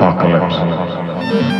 Apocalypse.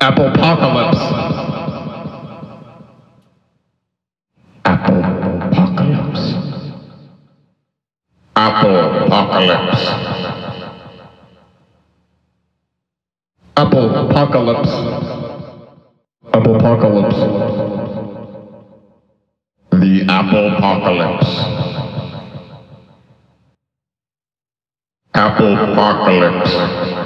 Apple Apocalypse. Apple Apocalypse. Apple Apocalypse. Apple Apocalypse. Apple Apocalypse. The Apple Apocalypse. Apple Apocalypse.